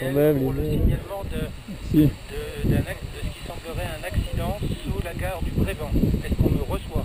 Quand même, pour le signalement si. de ce qui semblerait un accident sous la gare du Brébant. Est-ce qu'on me reçoit?